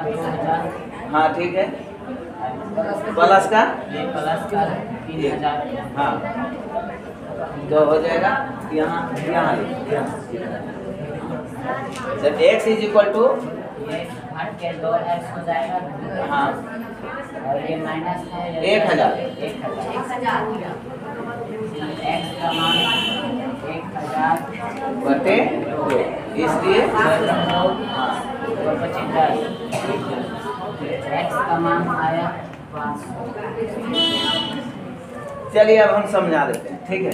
हाँ ठीक है। प्लस का? ये प्लस का तीन हज़ार। हाँ। तो हो जाएगा यहाँ यहाँ। जब x इज़ इक्वल टू के दो हो जाएगा। हाँ। और ये माइनस है एक हज़ार। एक हज़ार। एक्स का मान एक हज़ार। बटे इसलिए हाँ। दो पच्चीस एक्स का मान चलिए, अब हम समझा देते हैं, ठीक है?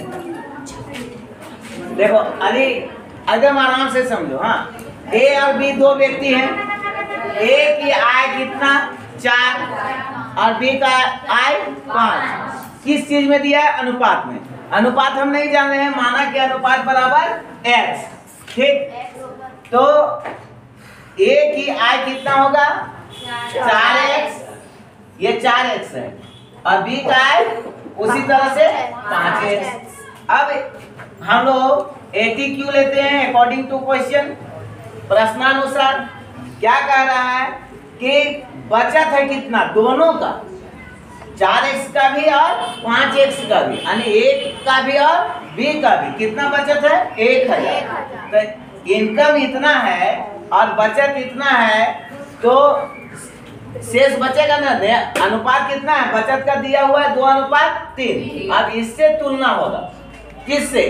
देखो, अली, एकदम आराम से समझो हाँ। ए और बी दो व्यक्ति हैं। ए की आय कितना? चार। और बी का आय पाँच। किस चीज़ में दिया है? अनुपात में। अनुपात हम नहीं जान रहे हैं, माना कि अनुपात बराबर एक्स ठीक? तो ए की आय कितना होगा? चार एक्स ये चार एक्स है। और बी का है उसी तरह से पाँच एक्स अब हम लोग एटी क्यू लेते हैं अकॉर्डिंग टू क्वेश्चन प्रश्नानुसार। क्या कह रहा है कि बचत है कितना? दोनों का। चार एक्स का भी और पाँच एक्स का भी। यानी एक का भी और बी का भी। कितना बचत है? एक हज़ार। तो इनकम इतना है और बचत इतना है? तो शेष बचेगा ना? अनुपात कितना है? बचत का दिया हुआ है दो अनुपात तीन। अब इससे तुलना होगा। किससे?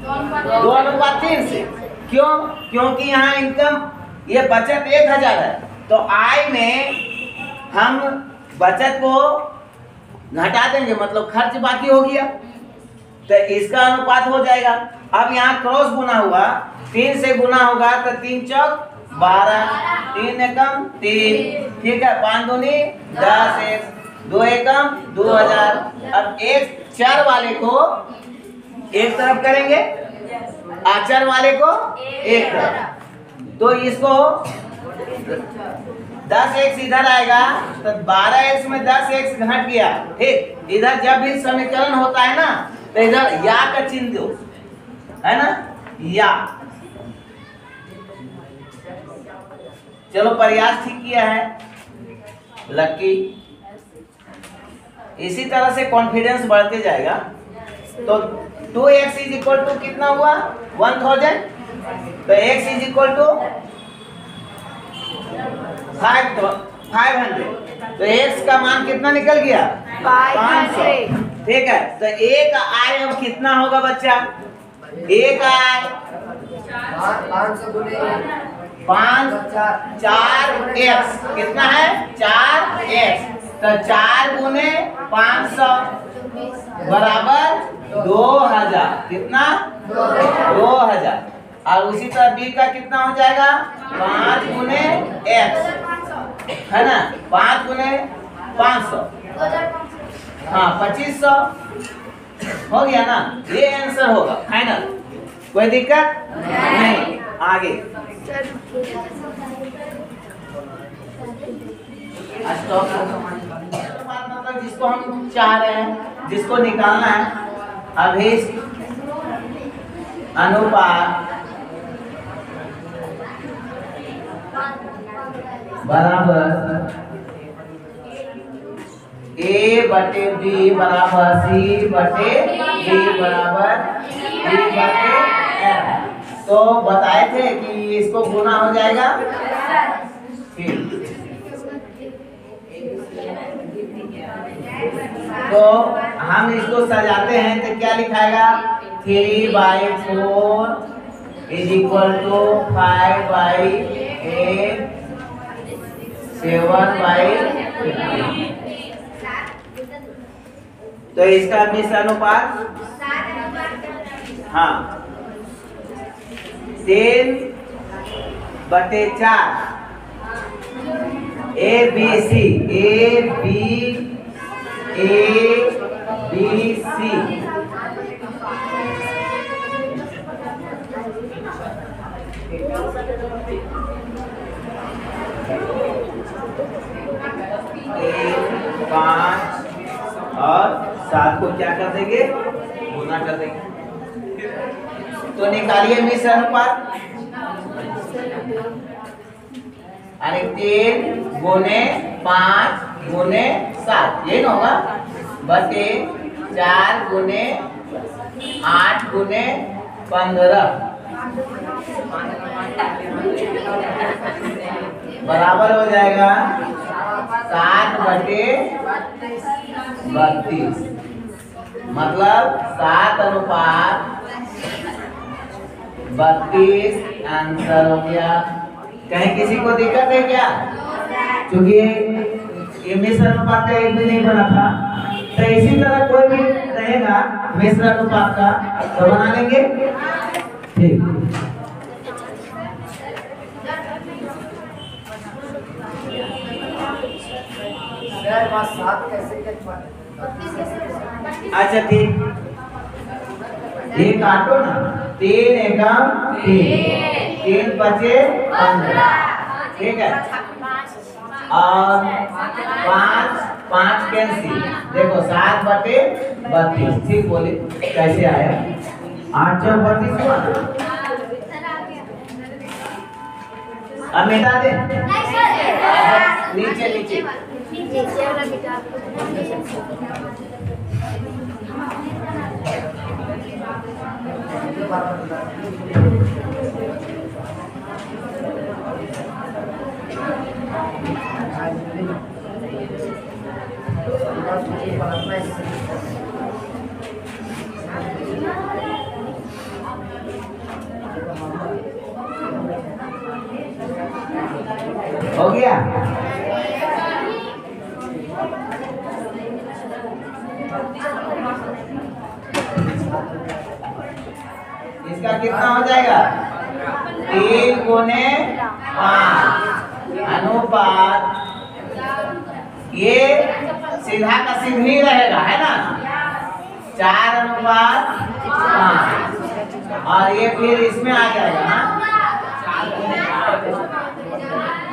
दो अनुपात तीन से। क्यों? क्योंकि यहाँ इनकम ये बचत एक हज़ार है। तो आय में हम बचत को घटा देंगे मतलब खर्च बाकी हो गया। तो इसका अनुपात हो जाएगा। अब यहाँ क्रॉस गुना हुआ, तीन से गुना होगा तो तीन चौक बारह, तीन एकम तीन। ठीक है पाँच दूनी दस एक। दो एकम दो हज़ार। अब एक चार वाले को एक तरफ़ करेंगे। आचार वाले को एक तरफ़। तो इसको दस एक्स इधर आएगा तो बारह एक्स में दस एक्स घट गया। ठीक, इधर जब भी समीकरण होता है ना तो इधर या का चिन्ह दो। है ना? या। चलो प्रयास ठीक किया है। लक्की इसी तरह से कॉन्फिडेंस बढ़ते जाएगा। तो two x is equal to कितना हुआ? वन थाउज़ेंड तो x is equal to five five hundred तो एक्स का मान कितना निकल गया? पाँच सौ ठीक है? तो एक आय अब कितना होगा बच्चा? एक आय। पाँच सौ पाँच चार एक्स कितना है? चार एक्स तो चार गुने पाँच सौ बराबर दो हज़ार। कितना? दो हज़ार। और उसी तरह बी का कितना हो जाएगा? पाँच गुने एक्स है ना? पाँच गुने पाँच सौ। हाँ पच्चीस सौ। हो गया ना? ये आंसर होगा। फाइनल कोई दिक्कत? नहीं। आगे। जिसको हम चाह रहे हैं, जिसको निकालना है अभी अनुपात, बराबर, ए बटे बी बराबर, सी बटे डी बराबर डी बटे तो बताए थे कि इसको गुना हो जाएगा? तो हम इसको सजाते हैं तो क्या लिखाएगा? Three by four is equal to five by eight seven by तो इसका मिश्र अनुपात? हाँ। तीन बटे चार। A, B, C. A, B A, B, C. पाँच और सात को क्या कर देंगे? गुना कर देंगे। तो निकालिए मिश्र अनुपात। यानी तीन गुने पाँच गुने सात, ये होगा? बटे चार गुने आठ गुने पंद्रह बराबर हो जाएगा सात बटे बत्तीस। मतलब सात अनुपात बत्तीस आंसर हो गया। कहीं किसी को दिक्कत है क्या? क्योंकि ये मिश्र अनुपात का एक भी नहीं बना था। तो इसी तरह कोई भी रहेगा मिश्र अनुपात का तो बना लेंगे। ठीक। अच्छा ठीक। ये काटो ना। तीन एकम तीन। तीन पचे पंद्रह। ठीक है? और पाँच पाँच कैंसिल देखो सात बटे बत्तीस। ठीक बोले। कैसे आया? आठ चौ बत्तीस हुआ अब मिटा दे। नीचे नीचे। हो गया इसका कितना हो जाएगा? तीन गुने पाँच। अनुपात ये सीधा का सीधी रहेगा, है ना? चार अनुपात पाँच। और ये फिर इसमें आ जाएगा ना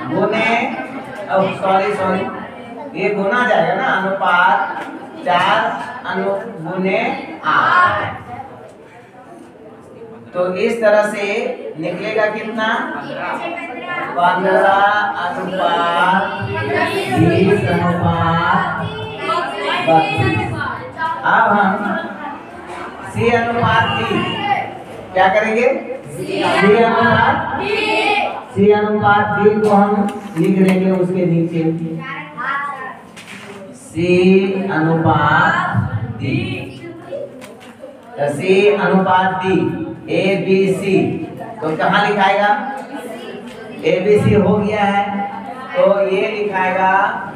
गुने सॉरी सॉरी ये गुना जाएगा ना, अनुपात चार अनु, गुने आठ। तो इस तरह से निकलेगा कितना? पंद्रह, अनुपात अनुपात। अब हम सी अनुपात डी क्या करेंगे? सी अनुपात। सी अनुपात डी को हम लिख देंगे उसके नीचे। सी अनुपात डी। तो सी अनुपात डी। ए बी सी तो कहाँ लिखाएगा? ए बी सी हो गया है। तो ये लिखाएगा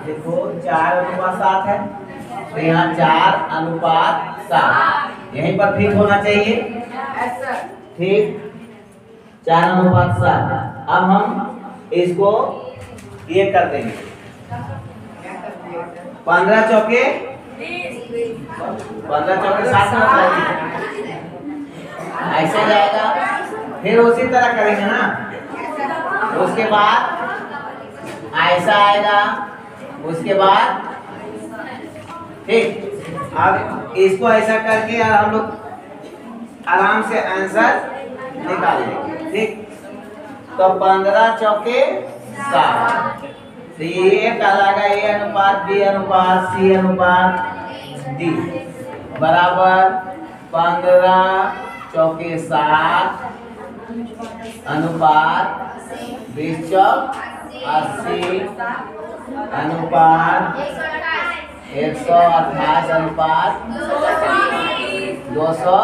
देखो चार अनुपात सात है। तो यहाँ चार अनुपात सात। यहीं पर ठीक होना चाहिए? ठीक। चार अनुपात सात। अब हम इसको ये कर देंगे। पंद्रह चौके? पंद्रह चौके सात ऐसे जाएगा। फिर उसी तरह करेंगे ना। उसके बाद ऐसा आएगा। उसके बाद ठीक अब इसको ऐसा करके और हम लोग आराम से आंसर निकाल लेंगे ठीक? तो पंद्रह चौके सात। तो ये कहलाएगा ए अनुपात, बी अनुपात, सी अनुपात, डी। बराबर पंद्रह चौके सात, अनुपात बीस चौक, अस्सी, अनुपात एक सौ अट्ठाईस अनुपात दो सौ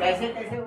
कैसे कैसे